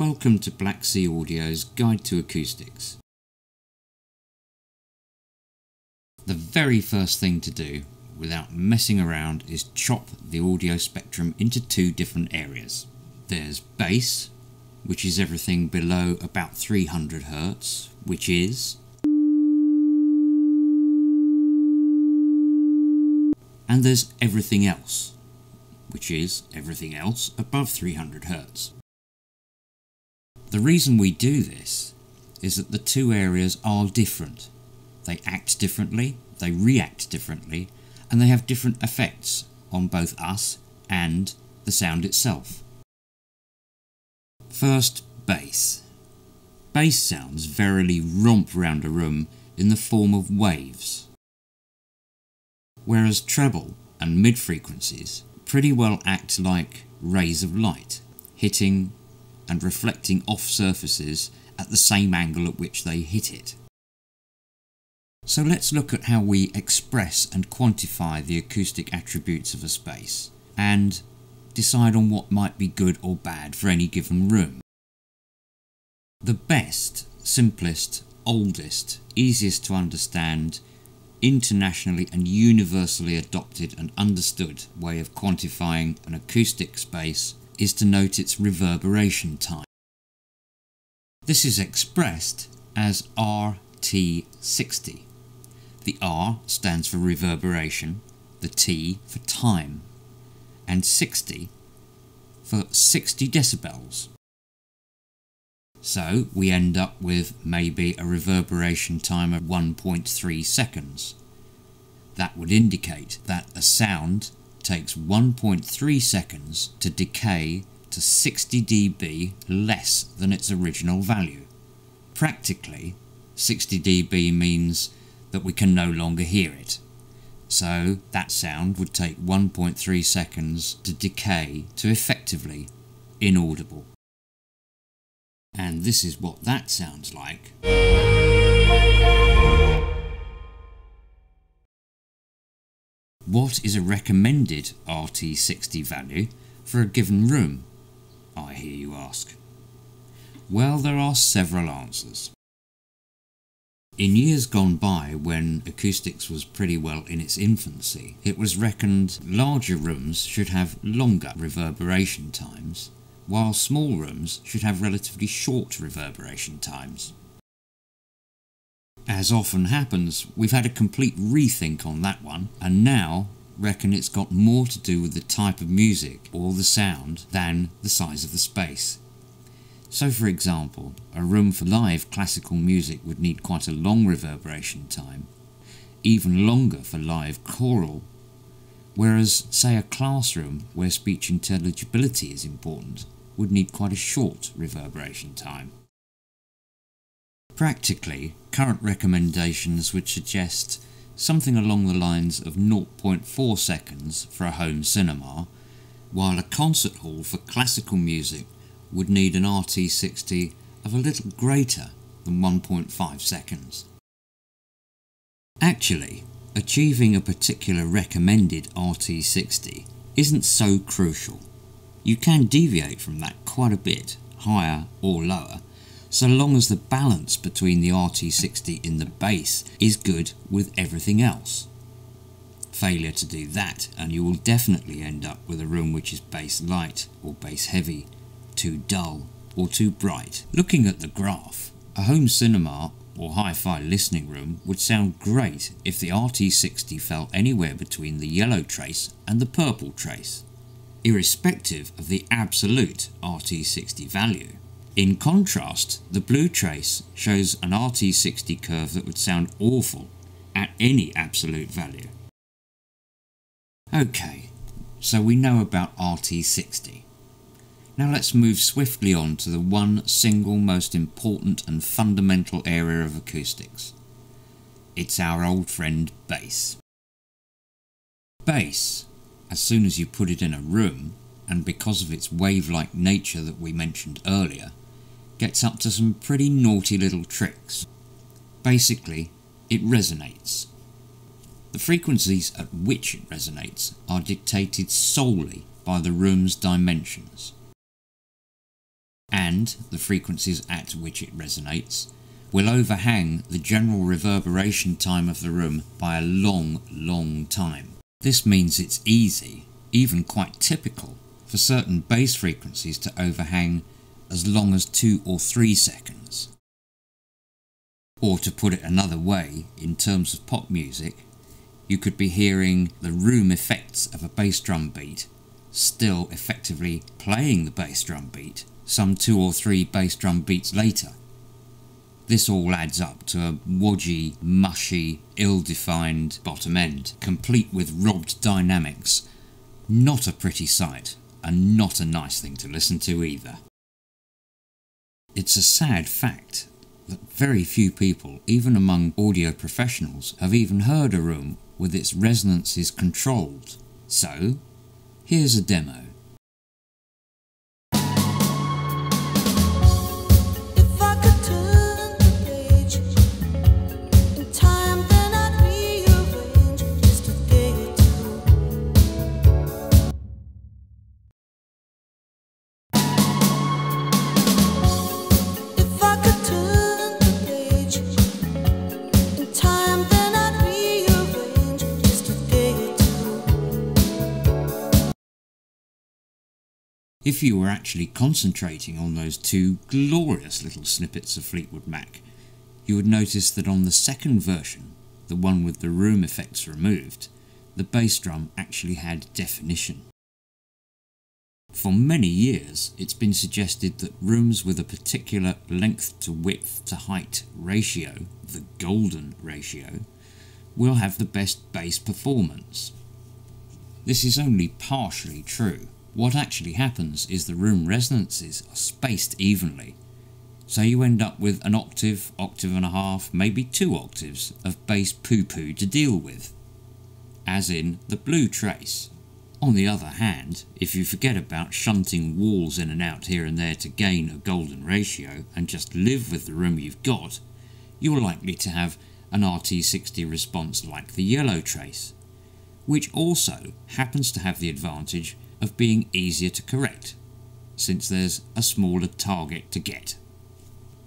Welcome to Black Sea Audio's Guide to Acoustics. The very first thing to do, without messing around, is chop the audio spectrum into two different areas. There's bass, which is everything below about 300 Hz, which is and there's everything else, which is everything else above 300 Hz. The reason we do this is that the two areas are different. They act differently, they react differently, and they have different effects on both us and the sound itself. First, bass. Bass sounds verily romp round a room in the form of waves, whereas treble and mid frequencies pretty well act like rays of light, hitting and reflecting off surfaces at the same angle at which they hit it. So let's look at how we express and quantify the acoustic attributes of a space and decide on what might be good or bad for any given room. The best, simplest, oldest, easiest to understand, internationally and universally adopted and understood way of quantifying an acoustic space is to note its reverberation time. This is expressed as RT60. The R stands for reverberation, the T for time, and 60 for 60 decibels. So we end up with maybe a reverberation time of 1.3 seconds. That would indicate that a sound takes 1.3 seconds to decay to 60 dB less than its original value. Practically, 60 dB means that we can no longer hear it. So that sound would take 1.3 seconds to decay to effectively inaudible. And this is what that sounds like. What is a recommended RT60 value for a given room? I hear you ask. Well, there are several answers. In years gone by, when acoustics was pretty well in its infancy, it was reckoned larger rooms should have longer reverberation times, while small rooms should have relatively short reverberation times. As often happens, we've had a complete rethink on that one, and now reckon it's got more to do with the type of music or the sound than the size of the space. So, for example, a room for live classical music would need quite a long reverberation time, even longer for live choral, whereas, say, a classroom where speech intelligibility is important would need quite a short reverberation time. Practically, current recommendations would suggest something along the lines of 0.4 seconds for a home cinema, while a concert hall for classical music would need an RT60 of a little greater than 1.5 seconds. Actually, achieving a particular recommended RT60 isn't so crucial. You can deviate from that quite a bit, higher or lower, so long as the balance between the RT60 in the bass is good with everything else. Failure to do that and you will definitely end up with a room which is bass light or bass heavy, too dull or too bright. Looking at the graph, a home cinema or hi-fi listening room would sound great if the RT60 fell anywhere between the yellow trace and the purple trace, irrespective of the absolute RT60 value. In contrast, the blue trace shows an RT60 curve that would sound awful at any absolute value. Okay, so we know about RT60. Now let's move swiftly on to the one single most important and fundamental area of acoustics. It's our old friend bass. Bass, as soon as you put it in a room, and because of its wave-like nature that we mentioned earlier, gets up to some pretty naughty little tricks. Basically, it resonates. The frequencies at which it resonates are dictated solely by the room's dimensions. and the frequencies at which it resonates will overhang the general reverberation time of the room by a long, long time. This means it's easy, even quite typical, for certain bass frequencies to overhang as long as 2 or 3 seconds. Or to put it another way, in terms of pop music, you could be hearing the room effects of a bass drum beat still effectively playing the bass drum beat some two or three bass drum beats later. This all adds up to a wodgy, mushy, ill-defined bottom end, complete with robbed dynamics. Not a pretty sight, and not a nice thing to listen to either. It's a sad fact that very few people, even among audio professionals, have even heard a room with its resonances controlled. So, here's a demo. If you were actually concentrating on those two glorious little snippets of Fleetwood Mac, you would notice that on the second version, the one with the room effects removed, the bass drum actually had definition. For many years, it's been suggested that rooms with a particular length to width to height ratio, the golden ratio, will have the best bass performance. This is only partially true. What actually happens is the room resonances are spaced evenly, so you end up with an octave, octave and a half, maybe two octaves of bass poo-poo to deal with, as in the blue trace. On the other hand, if you forget about shunting walls in and out here and there to gain a golden ratio and just live with the room you've got, you're likely to have an RT60 response like the yellow trace, which also happens to have the advantage of being easier to correct, since there's a smaller target to get.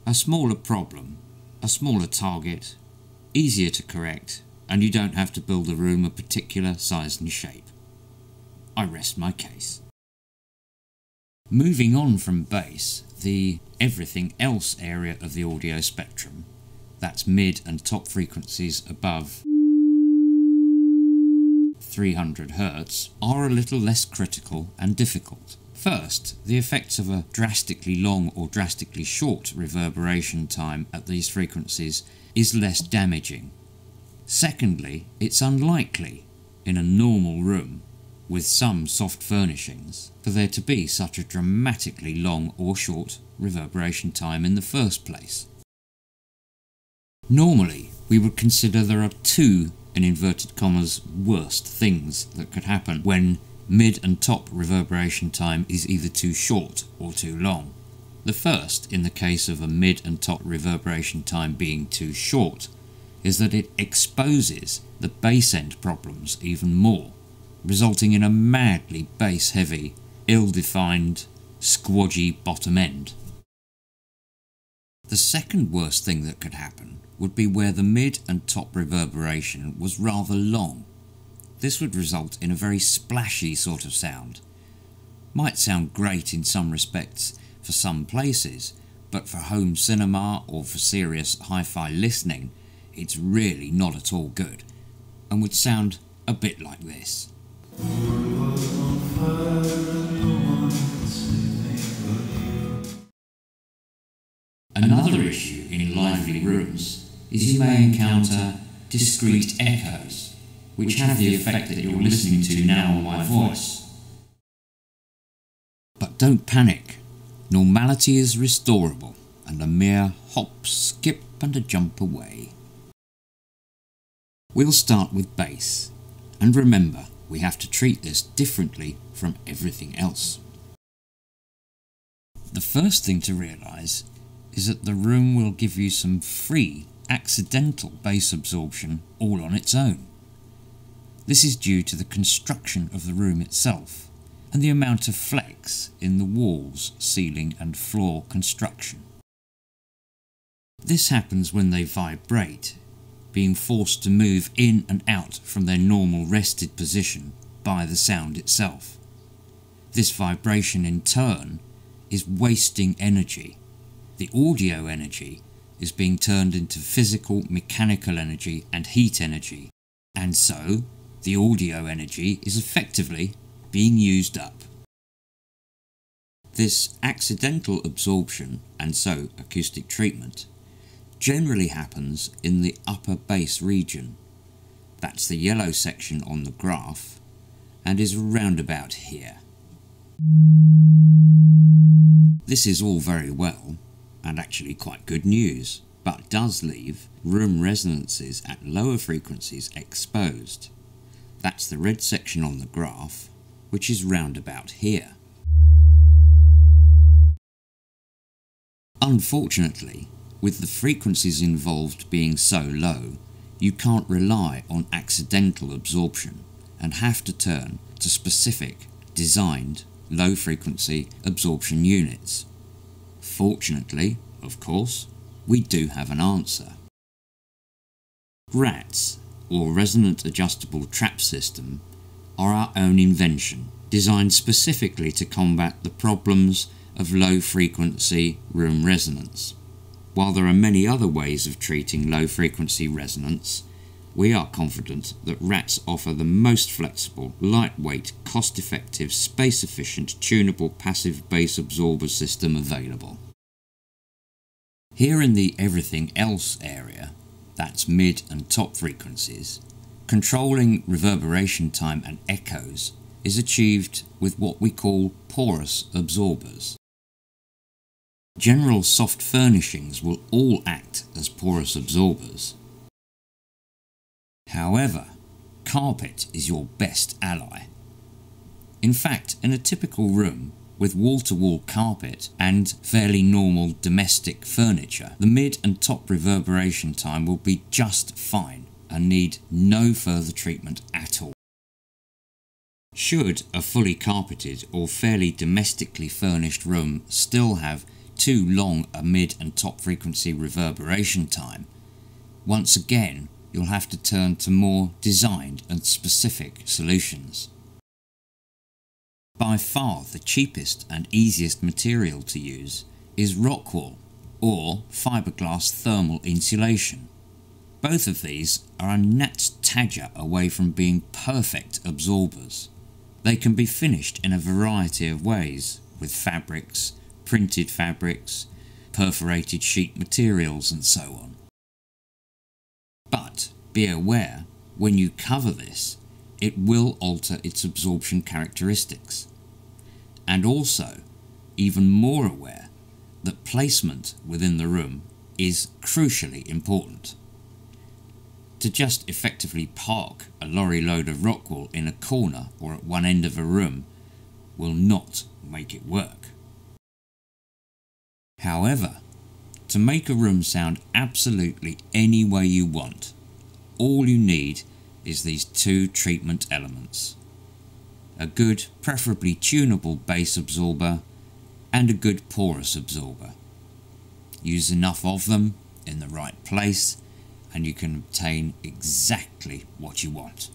A smaller problem, a smaller target, easier to correct, and you don't have to build a room a particular size and shape. I rest my case. Moving on from bass, the everything else area of the audio spectrum, that's mid and top frequencies above 300 Hz are a little less critical and difficult. First, the effects of a drastically long or drastically short reverberation time at these frequencies is less damaging. Secondly, it's unlikely, in a normal room, with some soft furnishings, for there to be such a dramatically long or short reverberation time in the first place. Normally, we would consider there are two in inverted commas, worst things that could happen when mid and top reverberation time is either too short or too long. The first, in the case of a mid and top reverberation time being too short, is that it exposes the bass end problems even more, resulting in a madly bass heavy, ill defined, squodgy bottom end. The second worst thing that could happen would be where the mid and top reverberation was rather long. This would result in a very splashy sort of sound. Might sound great in some respects for some places, but for home cinema or for serious hi-fi listening, it's really not at all good, and would sound a bit like this. Rooms is you may encounter discrete echoes, which have the effect that you're listening to now on my voice. But don't panic. Normality is restorable, and a mere hop, skip, and a jump away. We'll start with bass, and remember, we have to treat this differently from everything else. The first thing to realise is that the room will give you some free accidental bass absorption all on its own. This is due to the construction of the room itself, and the amount of flex in the walls, ceiling and floor construction. This happens when they vibrate, being forced to move in and out from their normal rested position by the sound itself. This vibration in turn is wasting energy. The audio energy is being turned into physical mechanical energy and heat energy, and so the audio energy is effectively being used up. This accidental absorption, and so acoustic treatment, generally happens in the upper bass region. That's the yellow section on the graph, and is around about here. This is all very well, and actually quite good news, but does leave room resonances at lower frequencies exposed. That's the red section on the graph, which is round about here. Unfortunately, with the frequencies involved being so low, you can't rely on accidental absorption and have to turn to specific, designed, low frequency absorption units. Fortunately, of course, we do have an answer. RATS, or Resonant Adjustable Trap System, are our own invention, designed specifically to combat the problems of low frequency room resonance. While there are many other ways of treating low frequency resonance, we are confident that RATS offer the most flexible, lightweight, cost effective, space efficient, tunable passive bass absorber system available. Here in the everything else area, that's mid and top frequencies, controlling reverberation time and echoes is achieved with what we call porous absorbers. General soft furnishings will all act as porous absorbers, However, carpet is your best ally. In fact, in a typical room, with wall to wall carpet and fairly normal domestic furniture, the mid and top reverberation time will be just fine and need no further treatment at all. Should a fully carpeted or fairly domestically furnished room still have too long a mid and top frequency reverberation time, once again you'll have to turn to more designed and specific solutions. By far the cheapest and easiest material to use is rockwool or fiberglass thermal insulation. Both of these are a gnat's tadger away from being perfect absorbers. They can be finished in a variety of ways with fabrics, printed fabrics, perforated sheet materials and so on. But be aware, when you cover this, it will alter its absorption characteristics. And also, even more aware that placement within the room is crucially important. To just effectively park a lorry load of rockwool in a corner or at one end of a room will not make it work. However, to make a room sound absolutely any way you want. All you need is these two treatment elements. A good, preferably tunable bass absorber and a good porous absorber. Use enough of them in the right place and you can obtain exactly what you want.